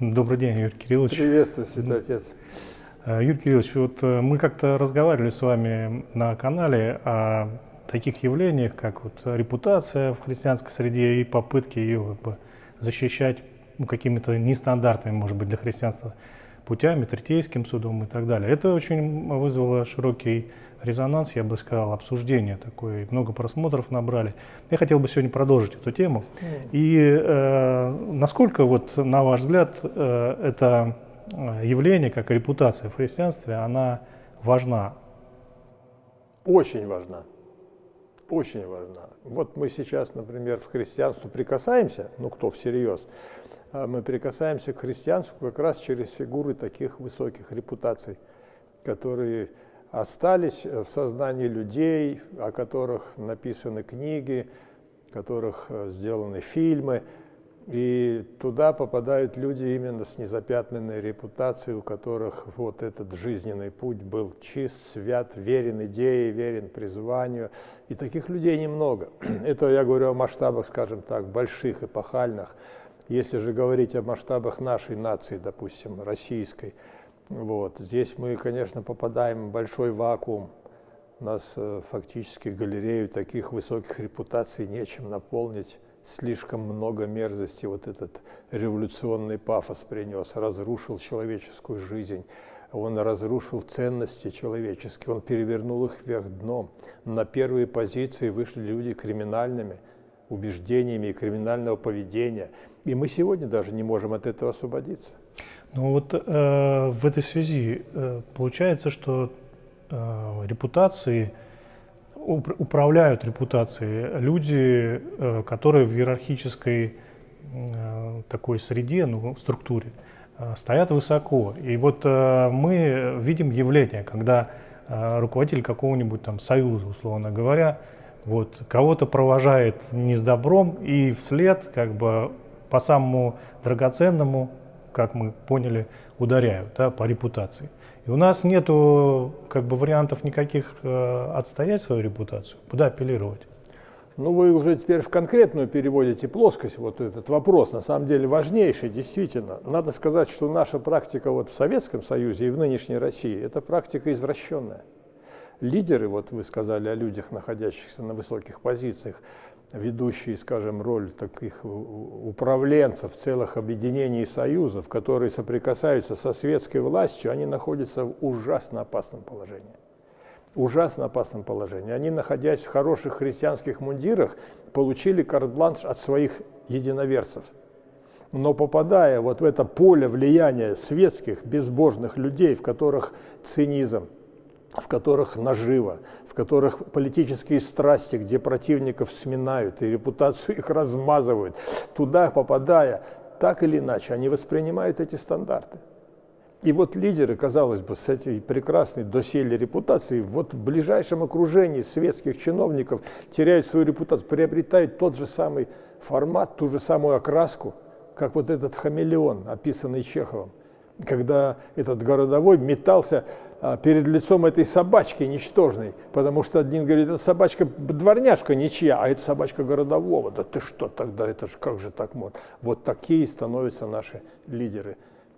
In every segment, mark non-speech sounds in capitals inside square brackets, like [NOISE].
Добрый день, Юрий Кириллович. Приветствую, Святой Отец. Э, Юрий Кириллович, вот э, мы как-то разговаривали с вами на канале о таких явлениях, как вот репутация в христианской среде и попытки ее как бы, защищать ну, какими-то нестандартными, может быть, для христианства путями, третейским судом и так далее. Это очень вызвало широкий резонанс, я бы сказал, обсуждение такое, много просмотров набрали. Я хотел бы сегодня продолжить эту тему. И э, насколько, вот, на ваш взгляд, э, это явление, как репутация в христианстве, она важна? Очень важна. Очень важна. Вот мы сейчас, например, в христианство прикасаемся, ну кто всерьез, а мы прикасаемся к христианству как раз через фигуры таких высоких репутаций, которые остались в сознании людей, о которых написаны книги, о которых э, сделаны фильмы. И туда попадают люди именно с незапятнанной репутацией, у которых вот этот жизненный путь был чист, свят, верен идее, верен призванию. И таких людей немного. [CLEARS THROAT] Это я говорю о масштабах, скажем так, больших, эпохальных. Если же говорить о масштабах нашей нации, допустим, российской – вот. Здесь мы, конечно, попадаем в большой вакуум. У нас э, фактически галерею таких высоких репутаций нечем наполнить. Слишком много мерзости вот этот революционный пафос принес, разрушил человеческую жизнь. Он разрушил ценности человеческие, он перевернул их вверх дном. На первые позиции вышли люди криминальными убеждениями и криминального поведения. И мы сегодня даже не можем от этого освободиться. Ну вот э, в этой связи э, получается, что э, репутации управляют репутацией люди, э, которые в иерархической э, такой среде, ну, структуре э, стоят высоко. И вот э, мы видим явление, когда э, руководитель какого-нибудь там союза, условно говоря, вот кого-то провожает не с добром и вслед как бы по самому драгоценному как мы поняли, ударяют да, по репутации. И у нас нет как бы, вариантов никаких э, отстоять свою репутацию. Куда апеллировать? Ну, вы уже теперь в конкретную переводите плоскость, вот этот вопрос, на самом деле важнейший, действительно. Надо сказать, что наша практика вот в Советском Союзе и в нынешней России, это практика извращенная. Лидеры, вот вы сказали о людях, находящихся на высоких позициях, ведущие, скажем, роль таких управленцев целых объединений и союзов, которые соприкасаются со светской властью, они находятся в ужасно опасном положении. Ужасно опасном положении. Они, находясь в хороших христианских мундирах, получили карт-бланш от своих единоверцев. Но попадая вот в это поле влияния светских, безбожных людей, в которых цинизм, в которых наживо, в которых политические страсти, где противников сминают и репутацию их размазывают, туда попадая, так или иначе, они воспринимают эти стандарты. И вот лидеры, казалось бы, с этой прекрасной доселе репутацией, вот в ближайшем окружении светских чиновников теряют свою репутацию, приобретают тот же самый формат, ту же самую окраску, как вот этот хамелеон, описанный Чеховым, когда этот городовой метался перед лицом этой собачки ничтожной, потому что один говорит, это собачка дворняжка ничья, а это собачка городового. Да ты что тогда, это же как же так можно? Вот такие становятся наши лидеры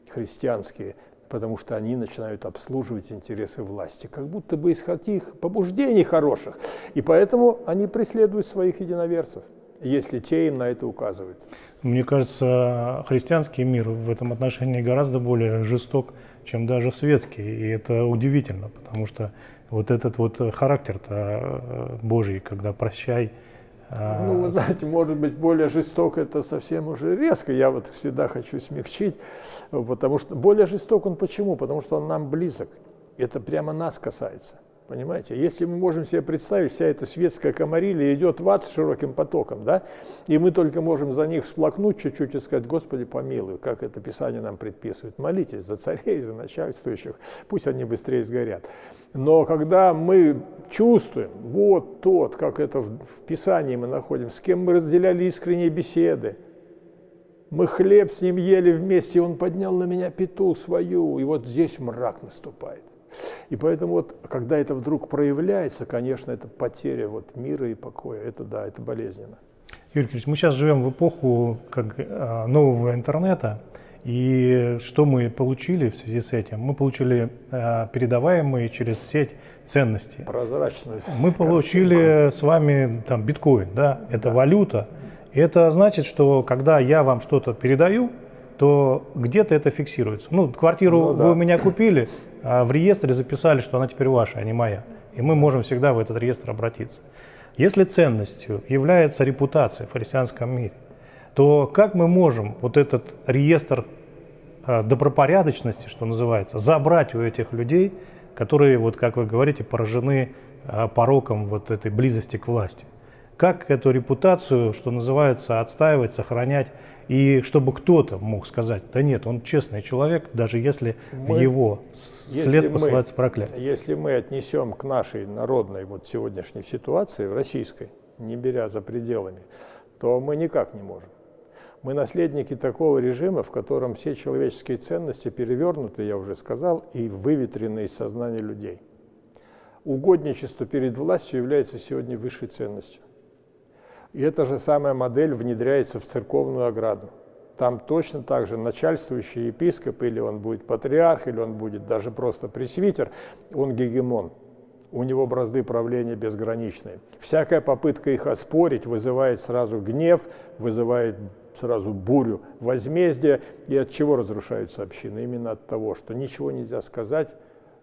христианские, потому что они начинают обслуживать интересы власти, как будто бы из каких побуждений хороших. И поэтому они преследуют своих единоверцев, если те им на это указывают. Мне кажется, христианский мир в этом отношении гораздо более жесток, чем даже светский. И это удивительно, потому что вот этот вот характер-то э, Божий, когда прощай. А, ну, вы знаете, может быть, более жесток это совсем уже резко. Я вот всегда хочу смягчить, потому что более жесток он почему? Потому что он нам близок. Это прямо нас касается. Понимаете? Если мы можем себе представить, вся эта светская комарилия идет в ад широким потоком, да, и мы только можем за них всплакнуть чуть-чуть и сказать, Господи, помилуй, как это Писание нам предписывает. Молитесь за царей, за начальствующих, пусть они быстрее сгорят. Но когда мы чувствуем, вот тот, как это в Писании мы находим, с кем мы разделяли искренние беседы, мы хлеб с ним ели вместе, и он поднял на меня пету свою, и вот здесь мрак наступает. И поэтому вот, когда это вдруг проявляется, конечно, это потеря вот мира и покоя, это да, это болезненно. Юрий Ильич, мы сейчас живем в эпоху как, а, нового интернета, И что мы получили в связи с этим? Мы получили э, передаваемые через сеть ценности. Прозрачную. Мы получили с вами там биткоин, да, это да. валюта. И это значит, что когда я вам что-то передаю, то где-то это фиксируется. Ну, квартиру ну, да. вы у меня купили, а в реестре записали, что она теперь ваша, а не моя. И мы можем всегда в этот реестр обратиться. Если ценностью является репутация в христианском мире, то как мы можем вот этот реестр э, добропорядочности, что называется, забрать у этих людей, которые, вот как вы говорите, поражены э, пороком вот этой близости к власти? Как эту репутацию, что называется, отстаивать, сохранять, и чтобы кто-то мог сказать, да нет, он честный человек, даже если мы, его след посылается проклятие. Если мы отнесем к нашей народной вот сегодняшней ситуации, в российской, не беря за пределами, то мы никак не можем. Мы наследники такого режима, в котором все человеческие ценности перевернуты, я уже сказал, и выветрены из сознания людей. Угодничество перед властью является сегодня высшей ценностью. И эта же самая модель внедряется в церковную ограду. Там точно так же начальствующий епископ, или он будет патриарх, или он будет даже просто пресвитер, он гегемон. У него бразды правления безграничные. Всякая попытка их оспорить вызывает сразу гнев, вызывает сразу бурю возмездия. И от чего разрушаются общины? Именно от того, что ничего нельзя сказать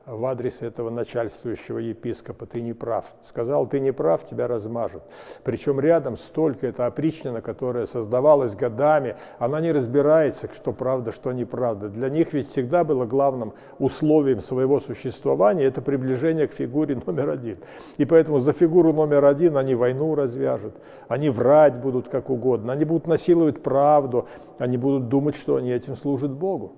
в адрес этого начальствующего епископа, ты не прав. Сказал, ты не прав, тебя размажут. Причем рядом столько, это опричнина, которая создавалась годами, она не разбирается, что правда, что неправда. Для них ведь всегда было главным условием своего существования это приближение к фигуре номер один. И поэтому за фигуру номер один они войну развяжут, они врать будут как угодно, они будут насиловать правду, они будут думать, что они этим служат Богу.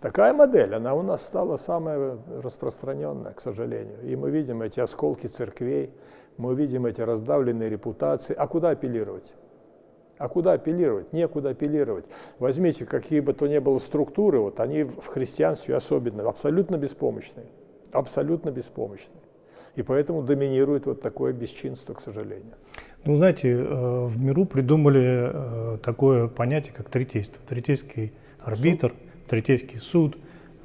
Такая модель, она у нас стала самая распространенная, к сожалению. И мы видим эти осколки церквей, мы видим эти раздавленные репутации. А куда апеллировать? А куда апеллировать? Некуда апеллировать. Возьмите какие бы то ни было структуры, вот они в христианстве особенно, абсолютно беспомощные. Абсолютно беспомощные. И поэтому доминирует вот такое бесчинство, к сожалению. Ну, знаете, э, в миру придумали э, такое понятие, как третейство. Третейский арбитр. Суд третейский суд,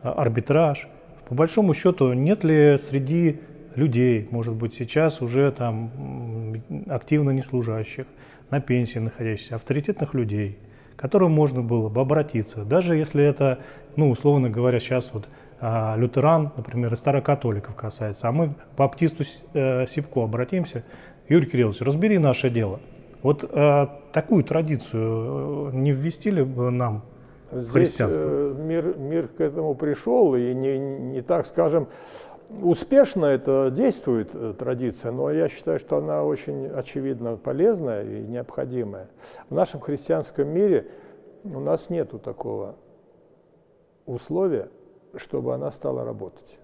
а, арбитраж. По большому счету, нет ли среди людей, может быть, сейчас уже там активно не служащих, на пенсии находящихся, авторитетных людей, к которым можно было бы обратиться, даже если это, ну, условно говоря, сейчас вот а, лютеран, например, и старокатоликов касается, а мы к баптисту э, Сивку обратимся, Юрий Кириллович, разбери наше дело. Вот э, такую традицию э, не ввести ли бы нам Здесь э, мир, мир к этому пришел, и не, не так, скажем, успешно это действует э, традиция, но я считаю, что она очень очевидно полезная и необходимая. В нашем христианском мире у нас нет такого условия, чтобы она стала работать.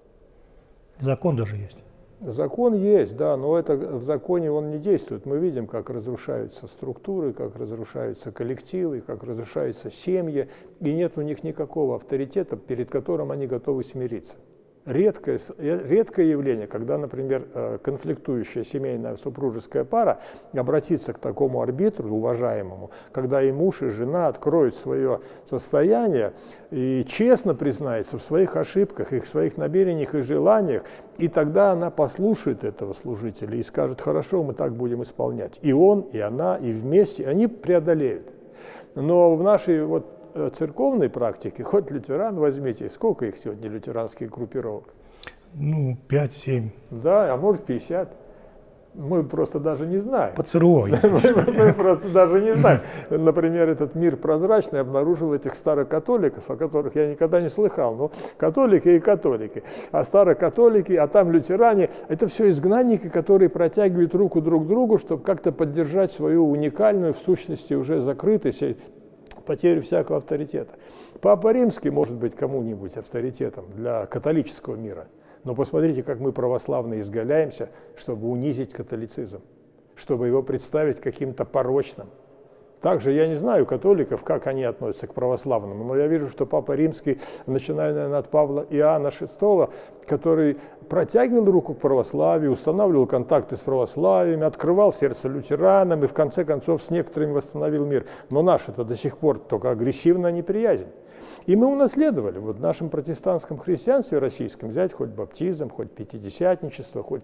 Закон даже есть. Закон есть, да, но это в законе он не действует. Мы видим, как разрушаются структуры, как разрушаются коллективы, как разрушаются семьи, и нет у них никакого авторитета, перед которым они готовы смириться редкое, редкое явление, когда, например, э, конфликтующая семейная супружеская пара обратится к такому арбитру, уважаемому, когда и муж, и жена откроют свое состояние и честно признается в своих ошибках, их своих намерениях и желаниях, и тогда она послушает этого служителя и скажет, хорошо, мы так будем исполнять. И он, и она, и вместе, они преодолеют. Но в нашей вот Э, церковной практики, хоть лютеран возьмите, сколько их сегодня лютеранских группировок? Ну, 5-7. Да, а может 50. Мы просто даже не знаем. По ЦРУ. [LAUGHS] Мы просто даже не знаем. Например, этот мир прозрачный обнаружил этих старокатоликов, о которых я никогда не слыхал. Ну, католики и католики. А старокатолики, а там лютеране, это все изгнанники, которые протягивают руку друг другу, чтобы как-то поддержать свою уникальную, в сущности, уже закрытость потерю всякого авторитета. Папа Римский может быть кому-нибудь авторитетом для католического мира, но посмотрите, как мы православные изгаляемся, чтобы унизить католицизм, чтобы его представить каким-то порочным, Также я не знаю католиков, как они относятся к православному, но я вижу, что Папа Римский, начиная наверное, от Павла Иоанна VI, который протягивал руку к православию, устанавливал контакты с православием, открывал сердце лютеранам и в конце концов с некоторыми восстановил мир. Но наш это до сих пор только агрессивная неприязнь. И мы унаследовали вот в нашем протестантском христианстве российском взять хоть баптизм, хоть пятидесятничество, хоть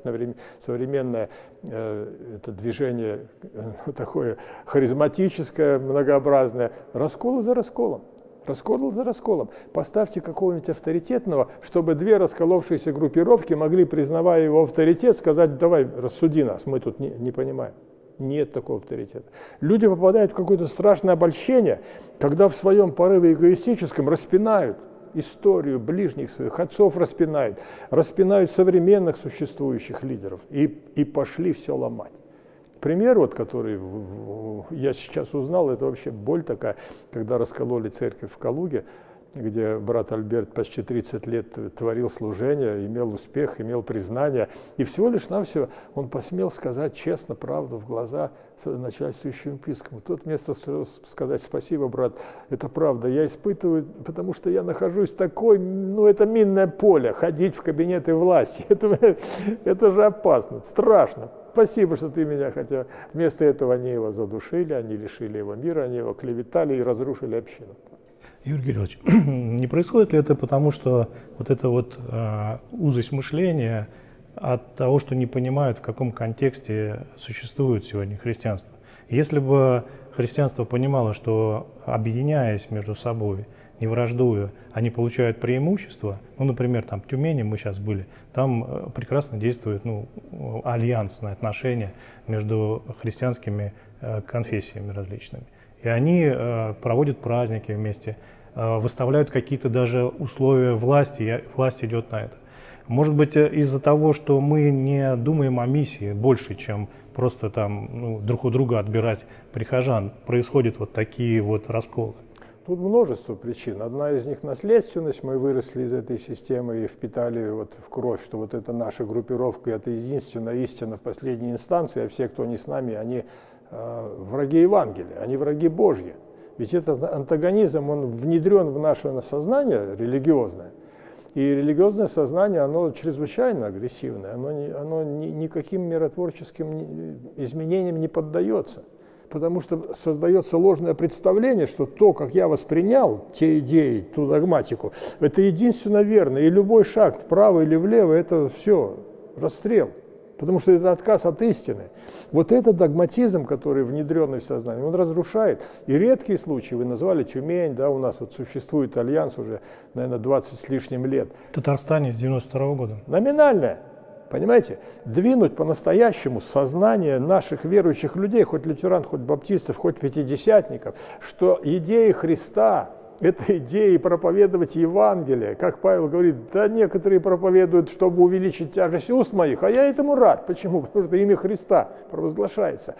современное э, это движение э, [LAUGHS] такое харизматическое, многообразное, расколы за расколом. Раскол за расколом. Поставьте какого-нибудь авторитетного, чтобы две расколовшиеся группировки могли, признавая его авторитет, сказать, давай, рассуди нас, мы тут не, не понимаем. Нет такого авторитета. Люди попадают в какое-то страшное обольщение, когда в своем порыве эгоистическом распинают историю ближних своих отцов распинают, распинают современных существующих лидеров и, и пошли все ломать. Пример, вот, который я сейчас узнал, это вообще боль такая, когда раскололи церковь в Калуге, где брат Альберт почти 30 лет творил служение, имел успех, имел признание. И всего лишь навсего он посмел сказать честно правду в глаза начальствующему епископу. Тот вместо сказать спасибо, брат, это правда, я испытываю, потому что я нахожусь в такой, ну это минное поле, ходить в кабинеты власти, [LAUGHS] это, это же опасно, страшно. Спасибо, что ты меня, хотя вместо этого они его задушили, они лишили его мира, они его клеветали и разрушили общину. Юрий Георгиевич, [CLEARS THROAT] не происходит ли это потому, что вот эта вот э, узость мышления от того, что не понимают, в каком контексте существует сегодня христианство? Если бы христианство понимало, что объединяясь между собой, не враждуя, они получают преимущество, ну, например, там в Тюмени мы сейчас были, там э, прекрасно действует ну, альянсное отношение между христианскими э, конфессиями различными. И они э, проводят праздники вместе, э, выставляют какие-то даже условия власти, и власть идет на это. Может быть, э, из-за того, что мы не думаем о миссии больше, чем просто там ну, друг у друга отбирать прихожан, происходят вот такие вот расколы. Тут множество причин. Одна из них наследственность. Мы выросли из этой системы и впитали вот в кровь, что вот это наша группировка, это единственная истина в последней инстанции, а все, кто не с нами, они враги Евангелия, они враги Божьи. Ведь этот антагонизм, он внедрен в наше сознание религиозное. И религиозное сознание, оно чрезвычайно агрессивное, оно, оно ни, никаким миротворческим изменениям не поддается. Потому что создается ложное представление, что то, как я воспринял те идеи, ту догматику, это единственно верно. И любой шаг вправо или влево, это все, расстрел потому что это отказ от истины. Вот этот догматизм, который внедренный в сознание, он разрушает. И редкие случаи, вы назвали Тюмень, да, у нас вот существует альянс уже, наверное, 20 с лишним лет. В Татарстане с 92 -го года. Номинальное. Понимаете, двинуть по-настоящему сознание наших верующих людей, хоть лютеран, хоть баптистов, хоть пятидесятников, что идеи Христа, этой идеи проповедовать Евангелие. Как Павел говорит, да некоторые проповедуют, чтобы увеличить тяжесть уст моих, а я этому рад. Почему? Потому что имя Христа провозглашается.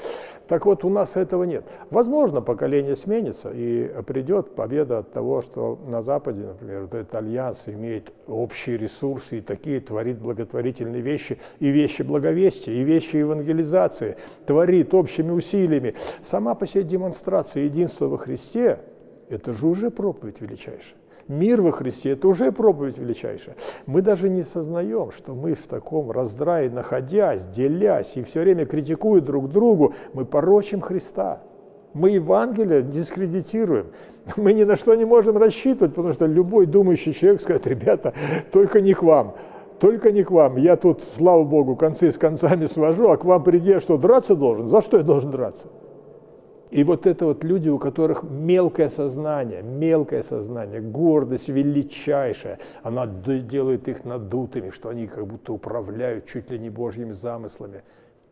Так вот, у нас этого нет. Возможно, поколение сменится и придет победа от того, что на Западе, например, вот этот альянс имеет общие ресурсы и такие творит благотворительные вещи, и вещи благовестия, и вещи евангелизации, творит общими усилиями. Сама по себе демонстрация единства во Христе – это же уже проповедь величайшая. Мир во Христе – это уже проповедь величайшая. Мы даже не сознаем, что мы в таком раздрае, находясь, делясь и все время критикуя друг другу, мы порочим Христа. Мы Евангелие дискредитируем. Мы ни на что не можем рассчитывать, потому что любой думающий человек скажет, ребята, только не к вам только не к вам. Я тут, слава Богу, концы с концами свожу, а к вам приди, я что, драться должен? За что я должен драться? И вот это вот люди, у которых мелкое сознание, мелкое сознание, гордость величайшая, она делает их надутыми, что они как будто управляют чуть ли не божьими замыслами,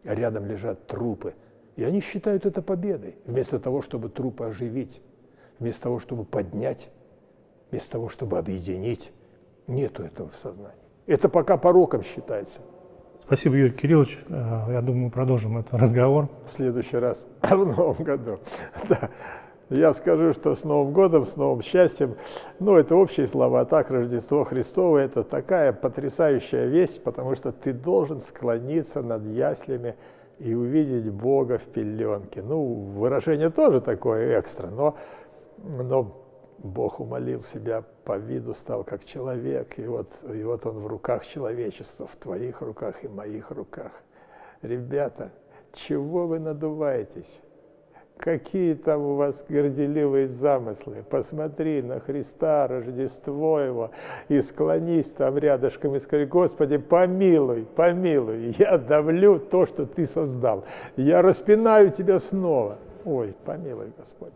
а рядом лежат трупы. И они считают это победой, вместо того, чтобы трупы оживить, вместо того, чтобы поднять, вместо того, чтобы объединить. Нету этого в сознании. Это пока пороком считается. Спасибо, Юрий Кириллович. Э, я думаю, мы продолжим этот [LAUGHS] разговор. В следующий раз, [LAUGHS] в новом году. Да. Я скажу, что с Новым годом, с новым счастьем, ну, это общие слова, а так Рождество Христово – это такая потрясающая весть, потому что ты должен склониться над яслями и увидеть Бога в пеленке. Ну, выражение тоже такое экстра, но, но Бог умолил себя по виду, стал как человек, и вот, и вот он в руках человечества, в твоих руках и моих руках. Ребята, чего вы надуваетесь? Какие там у вас горделивые замыслы? Посмотри на Христа, Рождество Его, и склонись там рядышком и скажи, Господи, помилуй, помилуй, я давлю то, что Ты создал. Я распинаю Тебя снова. Ой, помилуй, Господь.